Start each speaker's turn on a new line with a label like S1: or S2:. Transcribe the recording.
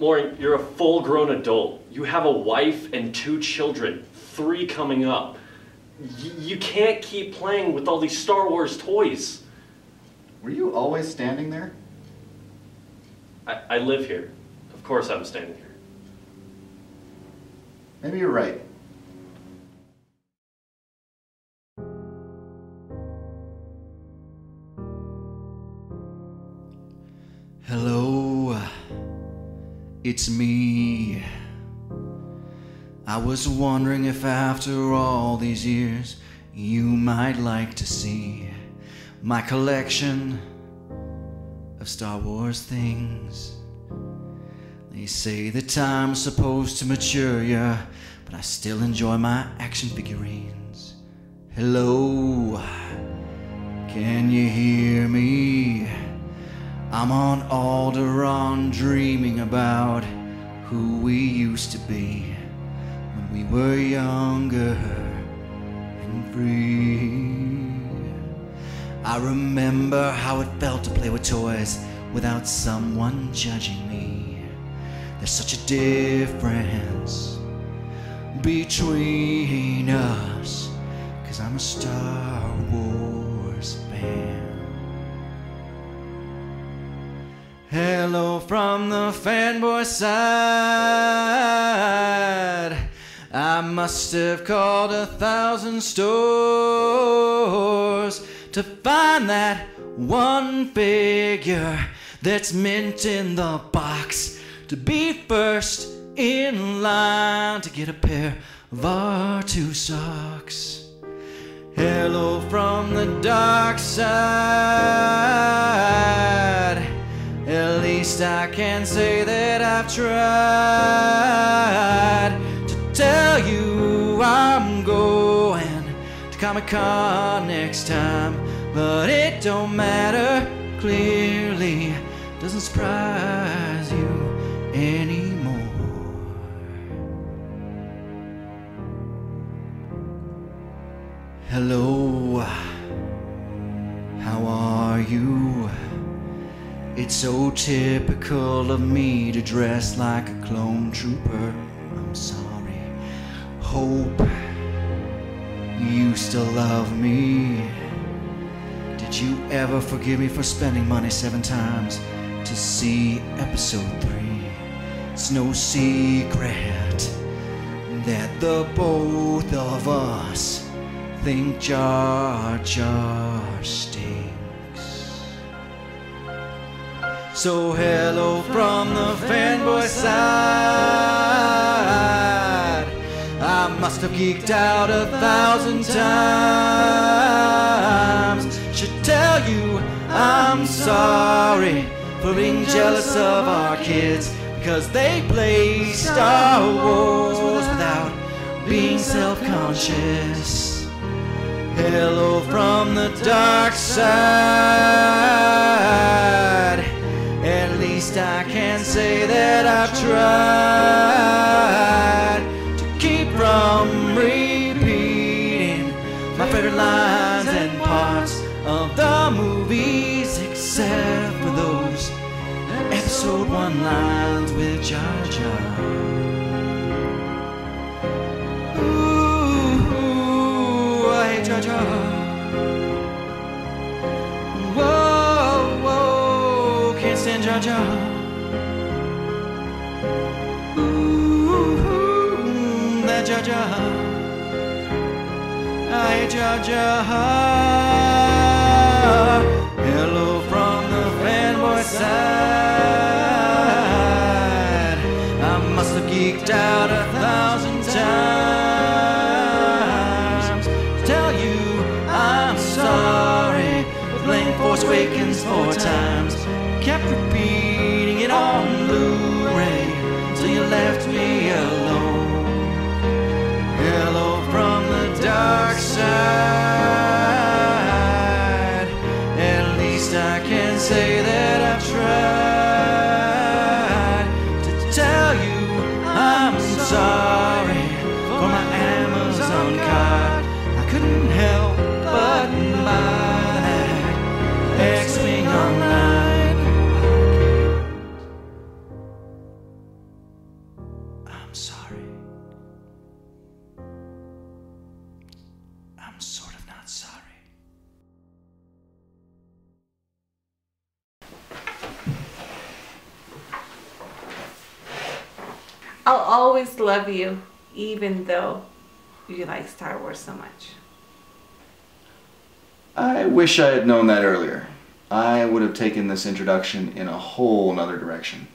S1: Lauren, you're a full grown adult. You have a wife and two children, three coming up. Y- you can't keep playing with all these Star Wars toys.
S2: Were you always standing there?
S1: I, I live here. Of course I'm standing here.
S2: Maybe you're right.
S3: It's me. I was wondering if after all these years you might like to see my collection of Star Wars things. They say the time's supposed to mature ya, but I still enjoy my action figurines. Hello, can you hear? I'm on Alderaan dreaming about who we used to be when we were younger and free. I remember how it felt to play with toys without someone judging me. There's such a difference between us, cause I'm a Star from the fanboy side. I must have called a thousand stores to find that one figure that's mint in the box to be first in line to get a pair of R2 socks. Hello from the dark side. Least I can say that I've tried to tell you I'm going to Comic Con next time. But it don't matter, clearly doesn't surprise you anymore. Hello, It's so typical of me to dress like a clone trooper. I'm sorry. Hope you still love me. Did you ever forgive me for spending money seven times to see episode three? It's no secret that the both of us think Jar Jar stinks. So hello from the fanboy side. I must have geeked out a thousand times. Should tell you I'm sorry for being jealous of our kids because they play Star Wars without being self-conscious. Hello from the dark side. Least I can say that I've tried to keep from repeating my favorite lines and parts of the movies, except for those episode one lines with Jar Jar. Ooh, I hate Jar Jar. Ooh, that Jar Jar. I Jar Jar. Hello from the fanboy side. I must have geeked out a thousand times to tell you I'm sorry for playing Force Awakens four times. Kept repeating
S4: I'll always love you, even though you like Star Wars so much.
S3: I wish I had known that earlier. I would have taken this introduction in a whole nother direction.